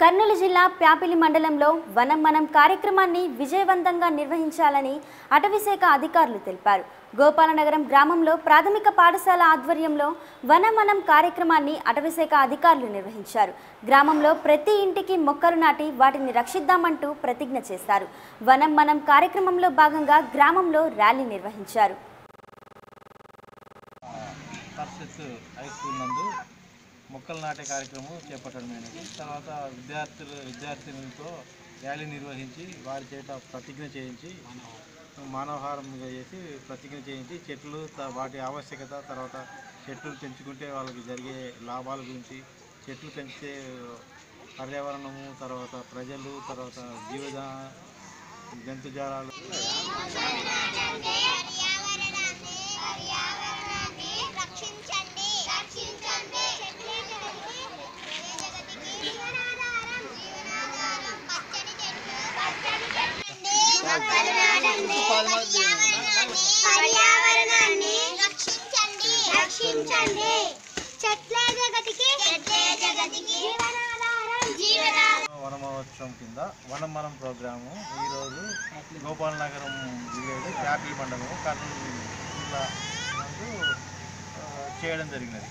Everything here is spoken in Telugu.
కర్నూలు జిల్లా ప్యాపిలి మండలంలో వనం మనం కార్యక్రమాన్ని విజయవంతంగా నిర్వహించాలని అటవీశాఖ అధికారులు తెలిపారు. గోపాలనగరం గ్రామంలో ప్రాథమిక పాఠశాల ఆధ్వర్యంలో వనం మనం కార్యక్రమాన్ని అటవీశాఖ అధికారులు నిర్వహించారు. గ్రామంలో ప్రతి ఇంటికి మొక్కలు నాటి వాటిని రక్షిద్దామంటూ ప్రతిజ్ఞ చేశారు. వనం మనం కార్యక్రమంలో భాగంగా గ్రామంలో ర్యాలీ నిర్వహించారు. పరిషత్ హై స్కూల్ నందు మొక్కలు నాటే కార్యక్రమం చేపట్టడం అనేది తర్వాత విద్యార్థులు విద్యార్థినులతో ర్యాలీ నిర్వహించి వారి చేత ప్రతిజ్ఞ చేయించి మానవహారం చేసి ప్రతిజ్ఞ చేయించి చెట్లు వాటి ఆవశ్యకత తర్వాత చెట్లు పెంచుకుంటే వాళ్ళకి జరిగే లాభాల గురించి చెట్లు పెంచితే పర్యావరణము తర్వాత ప్రజలు తర్వాత జీవజ జంతుజాలాలు. పర్యావరణాన్ని రక్షించండి. రక్షించండి. చెట్లే జగతికి చెట్లే జగతికి జీవనాధారం. జీవనాధారం. వనమహోత్సవం కింద వనం మనం ప్రోగ్రాము ఈరోజు గోపాల్ నగరం విలేజ్ యాపిల్ మండలం కర్నూలు జిల్లా చేయడం జరిగినది.